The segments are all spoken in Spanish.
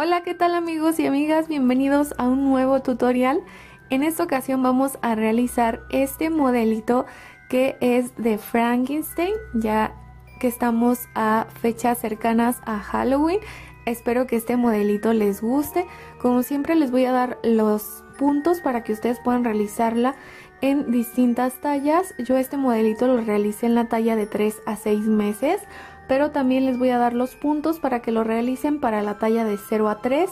Hola, ¿qué tal amigos y amigas? Bienvenidos a un nuevo tutorial. En esta ocasión vamos a realizar este modelito que es de Frankenstein, ya que estamos a fechas cercanas a Halloween. Espero que este modelito les guste. Como siempre les voy a dar los puntos para que ustedes puedan realizarla en distintas tallas. Yo este modelito lo realicé en la talla de 3 a 6 meses pero también les voy a dar los puntos para que lo realicen para la talla de 0 a 3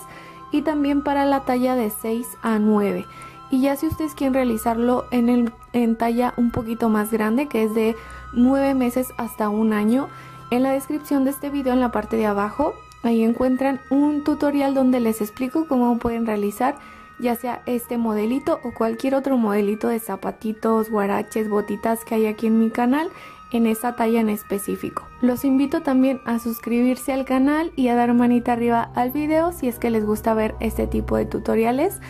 y también para la talla de 6 a 9 y ya si ustedes quieren realizarlo en, el, en talla un poquito más grande que es de 9 meses hasta un año en la descripción de este video en la parte de abajo ahí encuentran un tutorial donde les explico cómo pueden realizar ya sea este modelito o cualquier otro modelito de zapatitos, guaraches, botitas que hay aquí en mi canal en esa talla en específico. Los invito también a suscribirse al canal y a dar manita arriba al video si es que les gusta ver este tipo de tutoriales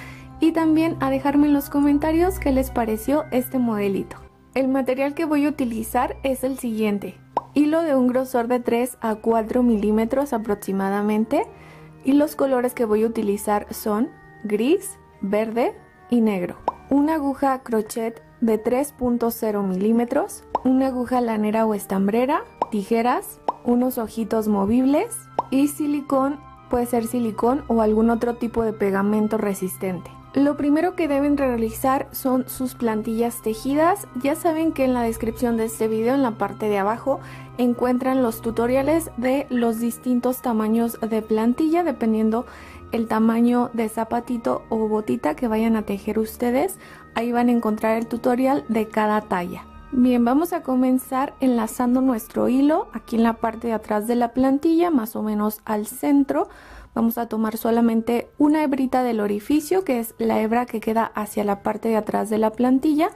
y también a dejarme en los comentarios qué les pareció este modelito. El material que voy a utilizar es el siguiente. Hilo de un grosor de 3 a 4 milímetros aproximadamente y los colores que voy a utilizar son gris, verde y negro. Una aguja crochet de 3.0 milímetros, una aguja lanera o estambrera, tijeras, unos ojitos movibles y silicón, puede ser silicón o algún otro tipo de pegamento resistente. Lo primero que deben realizar son sus plantillas tejidas. Ya saben que en la descripción de este video, en la parte de abajo, encuentran los tutoriales de los distintos tamaños de plantilla, dependiendo el tamaño de zapatito o botita que vayan a tejer ustedes. Ahí van a encontrar el tutorial de cada talla. Bien, vamos a comenzar enlazando nuestro hilo aquí en la parte de atrás de la plantilla, más o menos al centro. Vamos a tomar solamente una hebrita del orificio, que es la hebra que queda hacia la parte de atrás de la plantilla,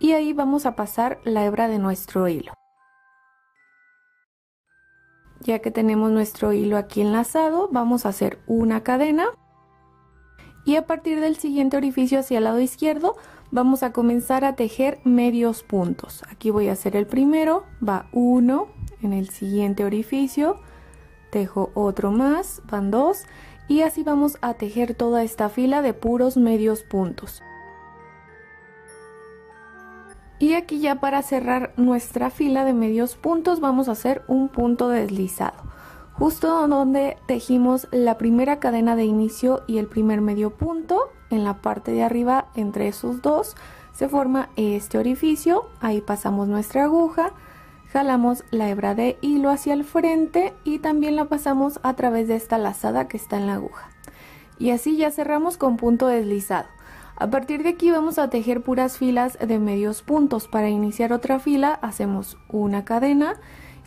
y ahí vamos a pasar la hebra de nuestro hilo. Ya que tenemos nuestro hilo aquí enlazado, vamos a hacer una cadena y a partir del siguiente orificio hacia el lado izquierdo vamos a comenzar a tejer medios puntos. Aquí voy a hacer el primero, va uno, en el siguiente orificio tejo otro más, van dos y así vamos a tejer toda esta fila de puros medios puntos. Y aquí ya para cerrar nuestra fila de medios puntos vamos a hacer un punto deslizado. Justo donde tejimos la primera cadena de inicio y el primer medio punto, en la parte de arriba entre esos dos se forma este orificio, ahí pasamos nuestra aguja, jalamos la hebra de hilo hacia el frente y también la pasamos a través de esta lazada que está en la aguja. Y así ya cerramos con punto deslizado. A partir de aquí vamos a tejer puras filas de medios puntos. Para iniciar otra fila hacemos una cadena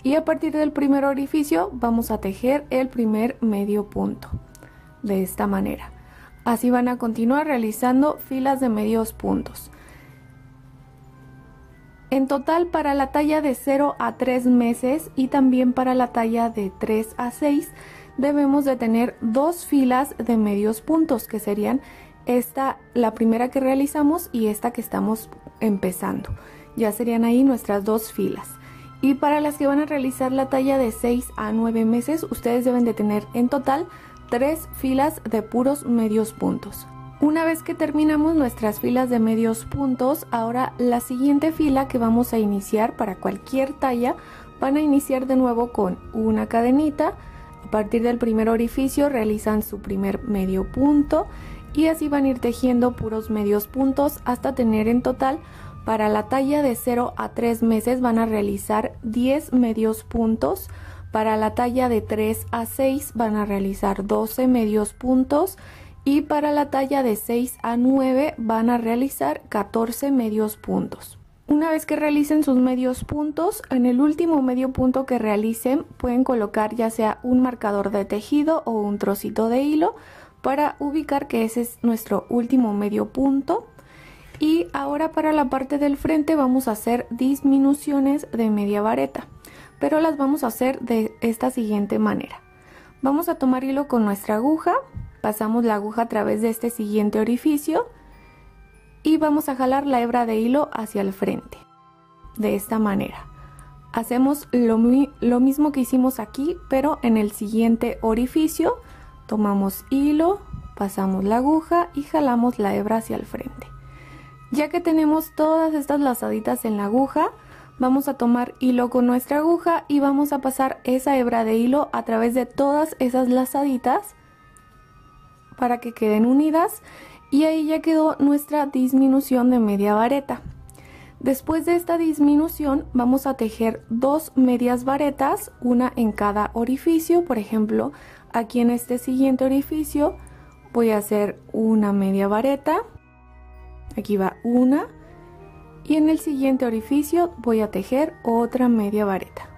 y a partir del primer orificio vamos a tejer el primer medio punto. De esta manera. Así van a continuar realizando filas de medios puntos. En total para la talla de 0 a 3 meses y también para la talla de 3 a 6 debemos de tener dos filas de medios puntos que serían esta la primera que realizamos y esta que estamos empezando. Ya serían ahí nuestras dos filas. Y para las que van a realizar la talla de 6 a 9 meses, ustedes deben de tener en total tres filas de puros medios puntos. Una vez que terminamos nuestras filas de medios puntos, ahora la siguiente fila que vamos a iniciar para cualquier talla van a iniciar de nuevo con una cadenita. A partir del primer orificio realizan su primer medio punto y así van a ir tejiendo puros medios puntos hasta tener en total para la talla de 0 a 3 meses van a realizar 10 medios puntos para la talla de 3 a 6 van a realizar 12 medios puntos y para la talla de 6 a 9 van a realizar 14 medios puntos. Una vez que realicen sus medios puntos, en el último medio punto que realicen pueden colocar ya sea un marcador de tejido o un trocito de hilo para ubicar que ese es nuestro último medio punto. Y ahora para la parte del frente vamos a hacer disminuciones de media vareta pero las vamos a hacer de esta siguiente manera. Vamos a tomar hilo con nuestra aguja, pasamos la aguja a través de este siguiente orificio y vamos a jalar la hebra de hilo hacia el frente, de esta manera. Hacemos lo, lo mismo que hicimos aquí, pero en el siguiente orificio tomamos hilo, pasamos la aguja y jalamos la hebra hacia el frente. Ya que tenemos todas estas lazaditas en la aguja, vamos a tomar hilo con nuestra aguja y vamos a pasar esa hebra de hilo a través de todas esas lazaditas para que queden unidas. Y ahí ya quedó nuestra disminución de media vareta. Después de esta disminución vamos a tejer dos medias varetas, una en cada orificio, por ejemplo aquí en este siguiente orificio voy a hacer una media vareta, aquí va una y en el siguiente orificio voy a tejer otra media vareta.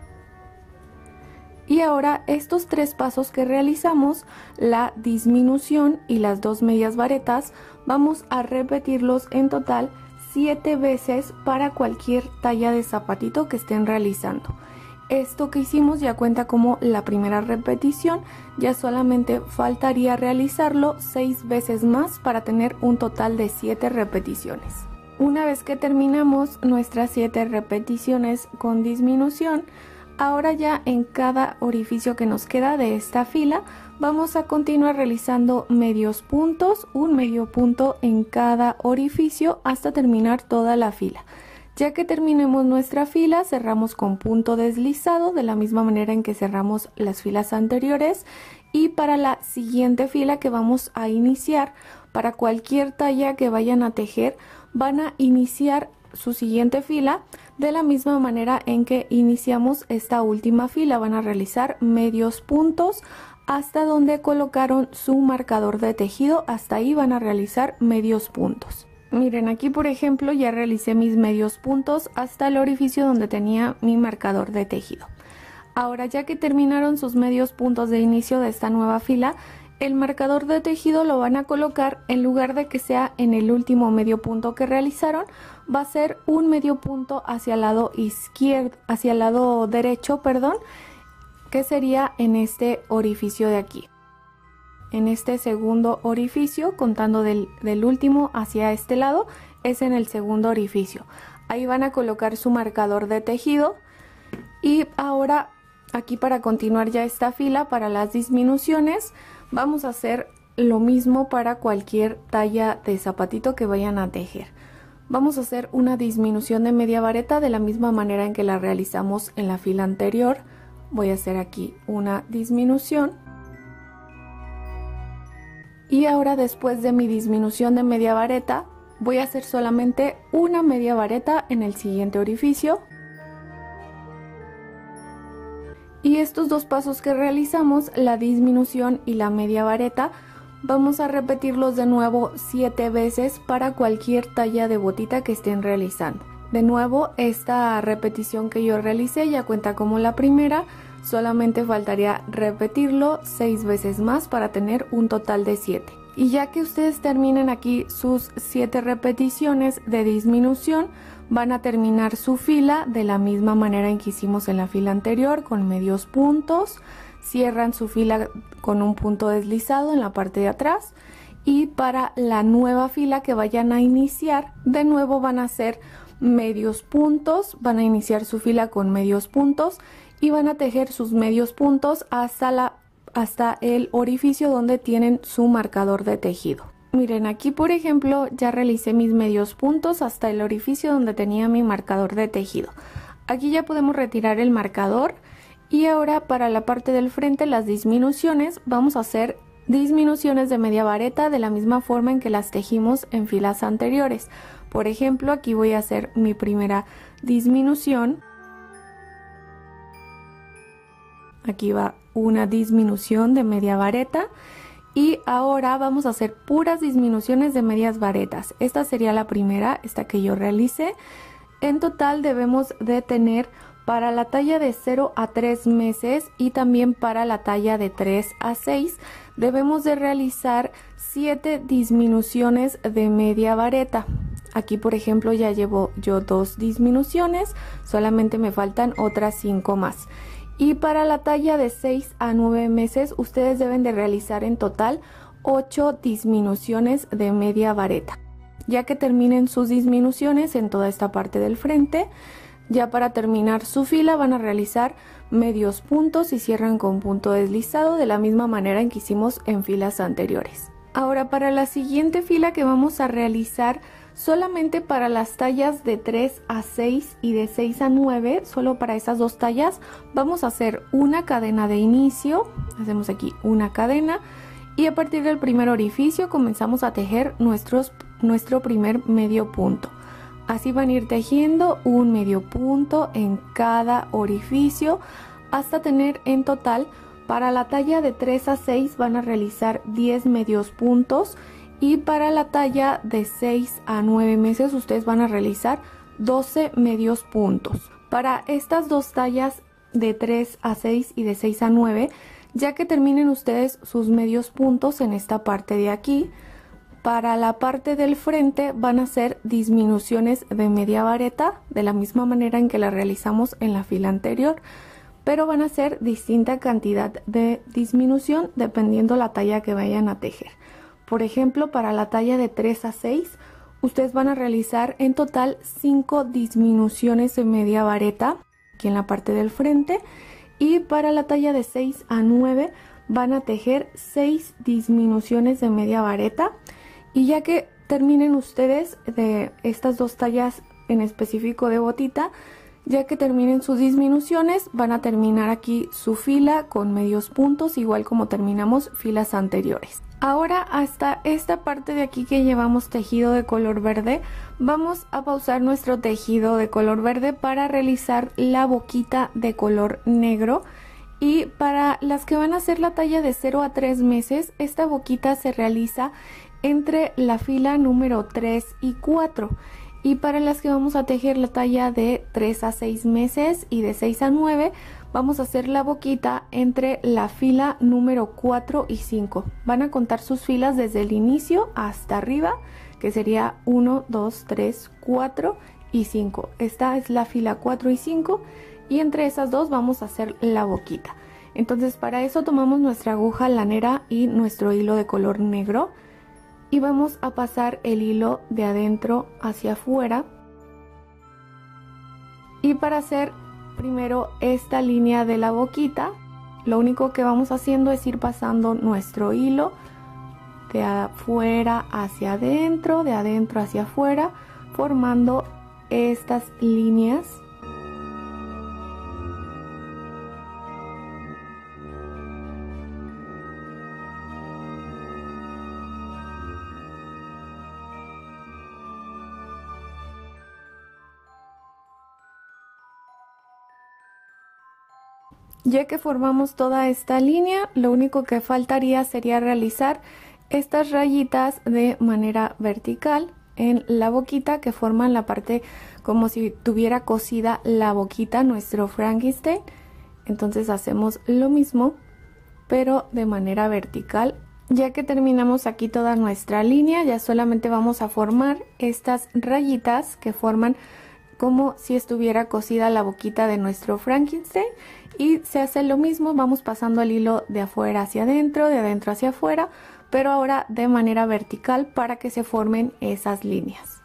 Y ahora estos tres pasos que realizamos, la disminución y las dos medias varetas, vamos a repetirlos en total 7 veces para cualquier talla de zapatito que estén realizando. Esto que hicimos ya cuenta como la primera repetición, ya solamente faltaría realizarlo 6 veces más para tener un total de 7 repeticiones. Una vez que terminamos nuestras 7 repeticiones con disminución, ahora ya en cada orificio que nos queda de esta fila vamos a continuar realizando medios puntos, un medio punto en cada orificio hasta terminar toda la fila. Ya que terminemos nuestra fila, cerramos con punto deslizado de la misma manera en que cerramos las filas anteriores y para la siguiente fila que vamos a iniciar, para cualquier talla que vayan a tejer, van a iniciar su siguiente fila de la misma manera en que iniciamos esta última fila. Van a realizar medios puntos hasta donde colocaron su marcador de tejido. Hasta ahí van a realizar medios puntos. Miren, aquí por ejemplo ya realicé mis medios puntos hasta el orificio donde tenía mi marcador de tejido. Ahora ya que terminaron sus medios puntos de inicio de esta nueva fila, el marcador de tejido lo van a colocar en lugar de que sea en el último medio punto que realizaron, va a ser un medio punto hacia el lado izquierdo, hacia el lado derecho, perdón, que sería en este orificio de aquí en este segundo orificio, contando del, último hacia este lado, es en el segundo orificio. Ahí van a colocar su marcador de tejido y ahora aquí para continuar ya esta fila para las disminuciones vamos a hacer lo mismo para cualquier talla de zapatito que vayan a tejer. Vamos a hacer una disminución de media vareta de la misma manera en que la realizamos en la fila anterior. Voy a hacer aquí una disminución y ahora después de mi disminución de media vareta, voy a hacer solamente una media vareta en el siguiente orificio. Y estos dos pasos que realizamos, la disminución y la media vareta, vamos a repetirlos de nuevo 7 veces para cualquier talla de botita que estén realizando. De nuevo, esta repetición que yo realicé ya cuenta como la primera, Solamente faltaría repetirlo 6 veces más para tener un total de 7. Y ya que ustedes terminen aquí sus 7 repeticiones de disminución, van a terminar su fila de la misma manera en que hicimos en la fila anterior con medios puntos. Cierran su fila con un punto deslizado en la parte de atrás. Y para la nueva fila que vayan a iniciar, de nuevo van a hacer medios puntos, van a iniciar su fila con medios puntos y van a tejer sus medios puntos hasta, la, hasta el orificio donde tienen su marcador de tejido. Miren, aquí por ejemplo ya realicé mis medios puntos hasta el orificio donde tenía mi marcador de tejido. Aquí ya podemos retirar el marcador y ahora para la parte del frente las disminuciones vamos a hacer disminuciones de media vareta de la misma forma en que las tejimos en filas anteriores. Por ejemplo, aquí voy a hacer mi primera disminución Aquí va una disminución de media vareta. Y ahora vamos a hacer puras disminuciones de medias varetas. Esta sería la primera, esta que yo realicé. En total debemos de tener para la talla de 0 a 3 meses y también para la talla de 3 a 6 debemos de realizar 7 disminuciones de media vareta. Aquí por ejemplo ya llevo yo dos disminuciones, solamente me faltan otras 5 más. Y para la talla de 6 a 9 meses ustedes deben de realizar en total 8 disminuciones de media vareta. Ya que terminen sus disminuciones en toda esta parte del frente, Ya para terminar su fila van a realizar medios puntos y cierran con punto deslizado de la misma manera en que hicimos en filas anteriores. Ahora para la siguiente fila que vamos a realizar solamente para las tallas de 3 a 6 y de 6 a 9, solo para esas dos tallas, vamos a hacer una cadena de inicio, hacemos aquí una cadena y a partir del primer orificio comenzamos a tejer nuestros, nuestro primer medio punto. Así van a ir tejiendo un medio punto en cada orificio hasta tener en total para la talla de 3 a 6 van a realizar 10 medios puntos y para la talla de 6 a 9 meses ustedes van a realizar 12 medios puntos. Para estas dos tallas de 3 a 6 y de 6 a 9, ya que terminen ustedes sus medios puntos en esta parte de aquí, para la parte del frente van a ser disminuciones de media vareta de la misma manera en que la realizamos en la fila anterior pero van a ser distinta cantidad de disminución dependiendo la talla que vayan a tejer. Por ejemplo, para la talla de 3 a 6, ustedes van a realizar en total 5 disminuciones de media vareta aquí en la parte del frente y para la talla de 6 a 9 van a tejer 6 disminuciones de media vareta y ya que terminen ustedes de estas dos tallas en específico de botita ya que terminen sus disminuciones van a terminar aquí su fila con medios puntos igual como terminamos filas anteriores. Ahora hasta esta parte de aquí que llevamos tejido de color verde, vamos a pausar nuestro tejido de color verde para realizar la boquita de color negro. Y para las que van a hacer la talla de 0 a 3 meses, esta boquita se realiza entre la fila número 3 y 4 y para las que vamos a tejer la talla de 3 a 6 meses y de 6 a 9 vamos a hacer la boquita entre la fila número 4 y 5 van a contar sus filas desde el inicio hasta arriba que sería 1 2 3 4 y 5 esta es la fila 4 y 5 y entre esas dos vamos a hacer la boquita. Entonces para eso tomamos nuestra aguja lanera y nuestro hilo de color negro y vamos a pasar el hilo de adentro hacia afuera. Y para hacer primero esta línea de la boquita. Lo único que vamos haciendo es ir pasando nuestro hilo de afuera hacia adentro de adentro hacia afuera formando estas líneas Ya que formamos toda esta línea, lo único que faltaría sería realizar estas rayitas de manera vertical en la boquita que forman la parte como si tuviera cosida la boquita nuestro Frankenstein. Entonces hacemos lo mismo pero de manera vertical. Ya que terminamos aquí toda nuestra línea, ya solamente vamos a formar estas rayitas que forman como si estuviera cosida la boquita de nuestro Frankenstein y se hace lo mismo, vamos pasando el hilo de afuera hacia adentro, de adentro hacia afuera, pero ahora de manera vertical para que se formen esas líneas.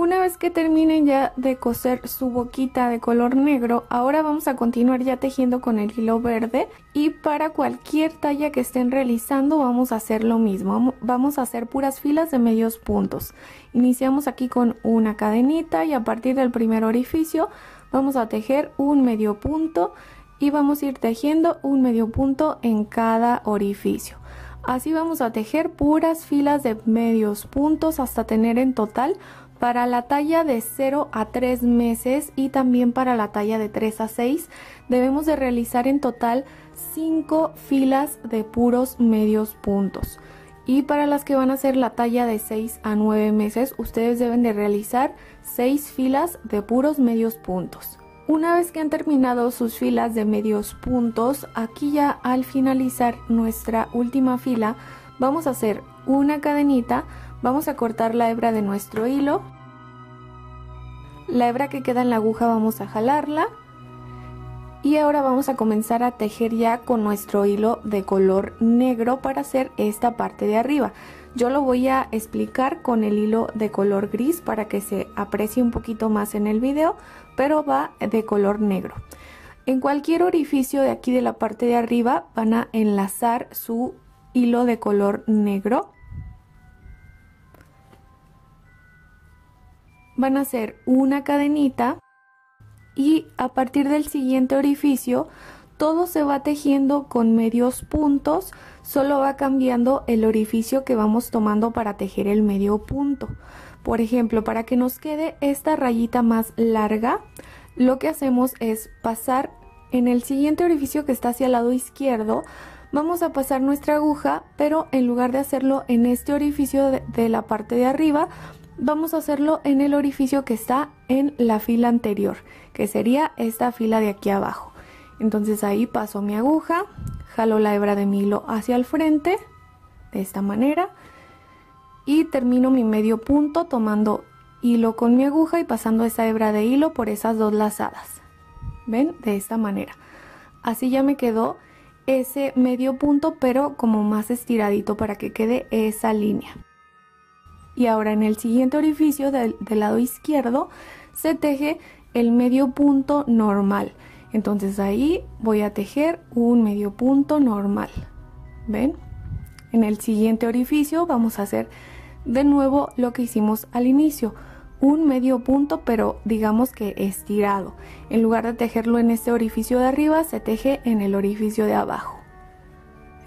Una vez que terminen ya de coser su boquita de color negro, ahora vamos a continuar ya tejiendo con el hilo verde y para cualquier talla que estén realizando vamos a hacer lo mismo. Vamos a hacer puras filas de medios puntos. Iniciamos aquí con una cadenita y a partir del primer orificio vamos a tejer un medio punto y vamos a ir tejiendo un medio punto en cada orificio. Así vamos a tejer puras filas de medios puntos hasta tener en total para la talla de 0 a 3 meses y también para la talla de 3 a 6 debemos de realizar en total 5 filas de puros medios puntos. Y para las que van a hacer la talla de 6 a 9 meses, ustedes deben de realizar 6 filas de puros medios puntos. Una vez que han terminado sus filas de medios puntos, aquí ya al finalizar nuestra última fila, vamos a hacer una cadenita Vamos a cortar la hebra de nuestro hilo. La hebra que queda en la aguja vamos a jalarla. Y ahora vamos a comenzar a tejer ya con nuestro hilo de color negro para hacer esta parte de arriba. Yo lo voy a explicar con el hilo de color gris para que se aprecie un poquito más en el video pero va de color negro. En cualquier orificio de aquí de la parte de arriba van a enlazar su hilo de color negro van a hacer una cadenita y a partir del siguiente orificio todo se va tejiendo con medios puntos, solo va cambiando el orificio que vamos tomando para tejer el medio punto. Por ejemplo, para que nos quede esta rayita más larga, lo que hacemos es pasar en el siguiente orificio que está hacia el lado izquierdo, vamos a pasar nuestra aguja, pero en lugar de hacerlo en este orificio de, la parte de arriba, vamos a hacerlo en el orificio que está en la fila anterior, que sería esta fila de aquí abajo. Entonces ahí paso mi aguja, jalo la hebra de mi hilo hacia el frente, de esta manera, y termino mi medio punto tomando hilo con mi aguja y pasando esa hebra de hilo por esas dos lazadas. ¿Ven? De esta manera. Así ya me quedó ese medio punto, pero como más estiradito para que quede esa línea. Y ahora en el siguiente orificio del, lado izquierdo se teje el medio punto normal. Entonces ahí voy a tejer un medio punto normal. Ven en el siguiente orificio vamos a hacer de nuevo lo que hicimos al inicio un medio punto pero digamos que estirado. En lugar de tejerlo en este orificio de arriba se teje en el orificio de abajo.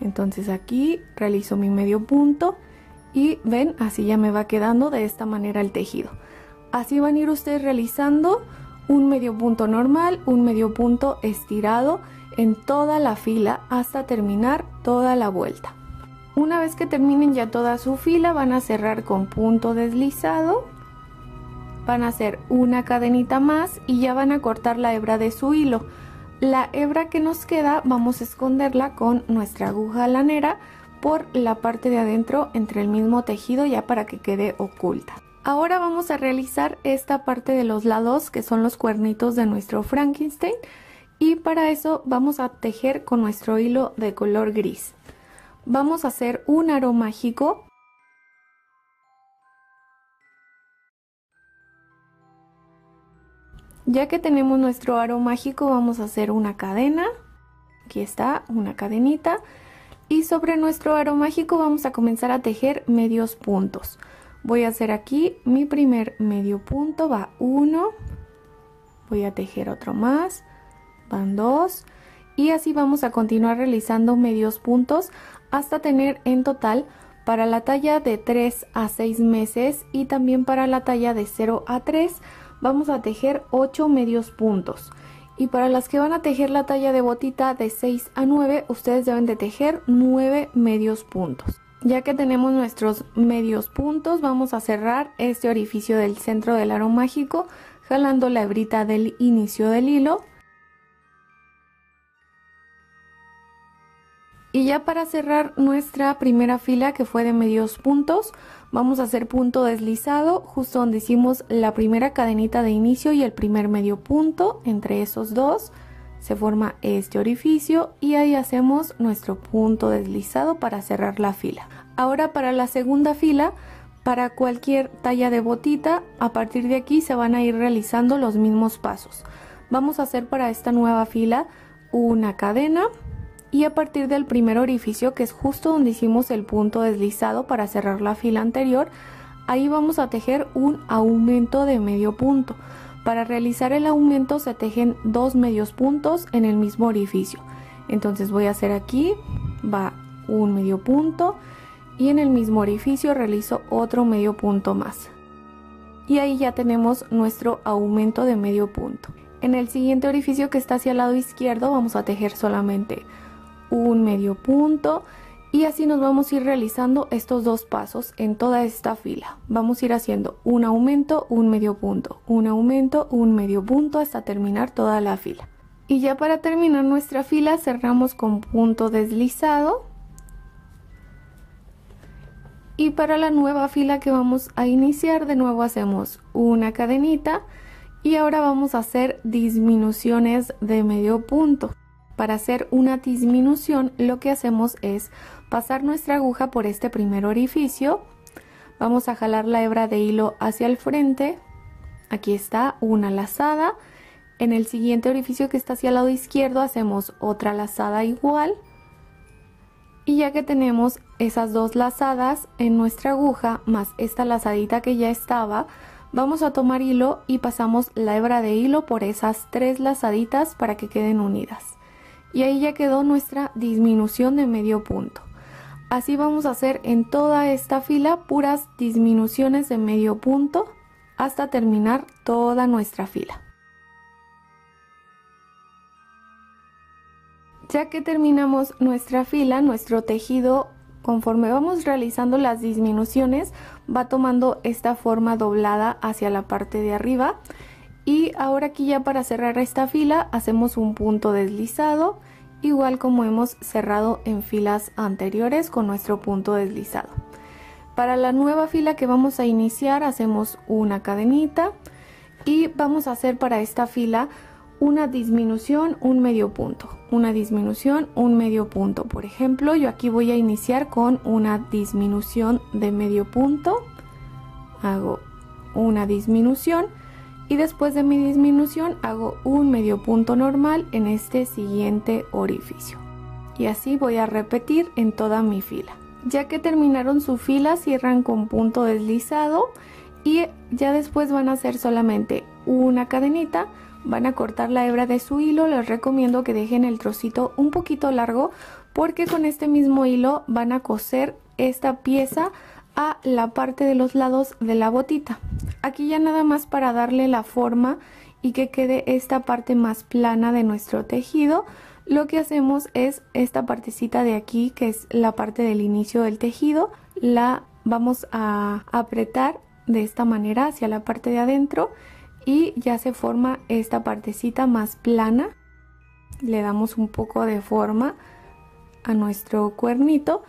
Entonces aquí realizo mi medio punto y ven así ya me va quedando de esta manera el tejido. Así van a ir ustedes realizando un medio punto normal un medio punto estirado en toda la fila hasta terminar toda la vuelta. Una vez que terminen ya toda su fila van a cerrar con punto deslizado van a hacer una cadenita más y ya van a cortar la hebra de su hilo la hebra que nos queda vamos a esconderla con nuestra aguja lanera por la parte de adentro entre el mismo tejido ya para que quede oculta. Ahora vamos a realizar esta parte de los lados que son los cuernitos de nuestro Frankenstein y para eso vamos a tejer con nuestro hilo de color gris. Vamos a hacer un aro mágico Ya que tenemos nuestro aro mágico vamos a hacer una cadena, aquí está una cadenita. Y sobre nuestro aro mágico vamos a comenzar a tejer medios puntos. Voy a hacer aquí mi primer medio punto va uno. Voy a tejer otro más van dos. Y así vamos a continuar realizando medios puntos hasta tener en total para la talla de 3 a 6 meses y también para la talla de 0 a 3 vamos a tejer 8 medios puntos. Y para las que van a tejer la talla de botita de 6 a 9 ustedes deben de tejer 9 medios puntos. Ya que tenemos nuestros medios puntos vamos a cerrar este orificio del centro del aro mágico jalando la hebrita del inicio del hilo y ya para cerrar nuestra primera fila que fue de medios puntos vamos a hacer punto deslizado justo donde hicimos la primera cadenita de inicio y el primer medio punto. Entre esos dos se forma este orificio y ahí hacemos nuestro punto deslizado para cerrar la fila. Ahora para la segunda fila para cualquier talla de botita a partir de aquí se van a ir realizando los mismos pasos. Vamos a hacer para esta nueva fila una cadena y a partir del primer orificio que es justo donde hicimos el punto deslizado para cerrar la fila anterior ahí vamos a tejer un aumento de medio punto. Para realizar el aumento se tejen dos medios puntos en el mismo orificio. Entonces voy a hacer aquí va un medio punto y en el mismo orificio realizo otro medio punto más. Y ahí ya tenemos nuestro aumento de medio punto. En el siguiente orificio que está hacia el lado izquierdo vamos a tejer solamente un medio punto y así nos vamos a ir realizando estos dos pasos en toda esta fila. Vamos a ir haciendo un aumento, un medio punto, un aumento, un medio punto hasta terminar toda la fila. Y ya para terminar nuestra fila cerramos con punto deslizado. Y para la nueva fila que vamos a iniciar de nuevo hacemos una cadenita Y ahora vamos a hacer disminuciones de medio punto. Para hacer una disminución lo que hacemos es pasar nuestra aguja por este primer orificio. Vamos a jalar la hebra de hilo hacia el frente. Aquí está una lazada. En el siguiente orificio que está hacia el lado izquierdo hacemos otra lazada igual. Y ya que tenemos esas dos lazadas en nuestra aguja más esta lazadita que ya estaba, vamos a tomar hilo y pasamos la hebra de hilo por esas tres lazaditas para que queden unidas. Y ahí ya quedó nuestra disminución de medio punto. Así vamos a hacer en toda esta fila puras disminuciones de medio punto hasta terminar toda nuestra fila. Ya que terminamos nuestra fila, nuestro tejido conforme vamos realizando las disminuciones va tomando esta forma doblada hacia la parte de arriba y ahora aquí ya para cerrar esta fila hacemos un punto deslizado igual como hemos cerrado en filas anteriores con nuestro punto deslizado para la nueva fila que vamos a iniciar hacemos una cadenita y vamos a hacer para esta fila una disminución, un medio punto, una disminución, un medio punto. Por ejemplo, yo aquí voy a iniciar con una disminución de medio punto. Hago una disminución y después de mi disminución hago un medio punto normal en este siguiente orificio. Y así voy a repetir en toda mi fila. Ya que terminaron su fila, cierran con punto deslizado y ya después van a hacer solamente una cadenita van a cortar la hebra de su hilo, les recomiendo que dejen el trocito un poquito largo porque con este mismo hilo van a coser esta pieza a la parte de los lados de la botita. Aquí ya nada más para darle la forma y que quede esta parte más plana de nuestro tejido, lo que hacemos es esta partecita de aquí que es la parte del inicio del tejido, la vamos a apretar de esta manera hacia la parte de adentro y ya se forma esta partecita más plana le damos un poco de forma a nuestro cuernito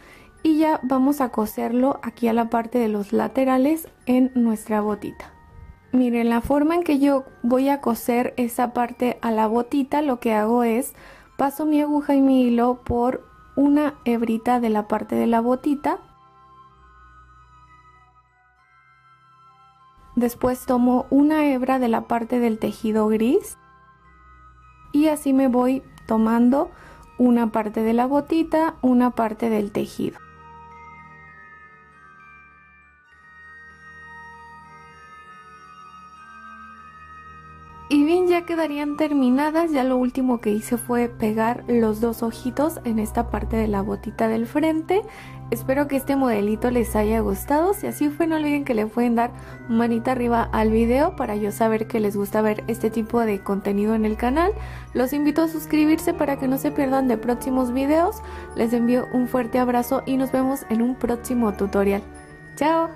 y ya vamos a coserlo aquí a la parte de los laterales en nuestra botita miren la forma en que yo voy a coser esa parte a la botita lo que hago es paso mi aguja y mi hilo por una hebrita de la parte de la botita Después tomo una hebra de la parte del tejido gris y así me voy tomando una parte de la botita, una parte del tejido. Y bien, ya quedarían terminadas, ya lo último que hice fue pegar los dos ojitos en esta parte de la botita del frente. Espero que este modelito les haya gustado, si así fue no olviden que le pueden dar manita arriba al video para yo saber que les gusta ver este tipo de contenido en el canal. Los invito a suscribirse para que no se pierdan de próximos videos. Les envío un fuerte abrazo y nos vemos en un próximo tutorial. ¡Chao!